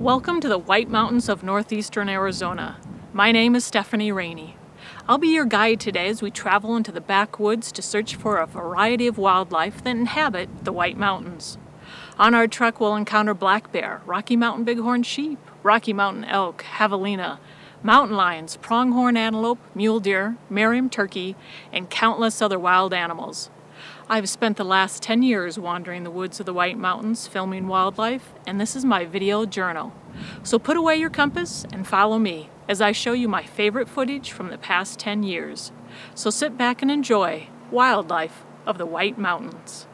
Welcome to the White Mountains of northeastern Arizona. My name is Stephanie Rainey. I'll be your guide today as we travel into the backwoods to search for a variety of wildlife that inhabit the White Mountains. On our trek, we'll encounter black bear, Rocky Mountain bighorn sheep, Rocky Mountain elk, javelina, mountain lions, pronghorn antelope, mule deer, Merriam turkey, and countless other wild animals. I've spent the last 10 years wandering the woods of the White Mountains filming wildlife, and this is my video journal. So put away your compass and follow me as I show you my favorite footage from the past 10 years. So sit back and enjoy Wildlife of the White Mountains.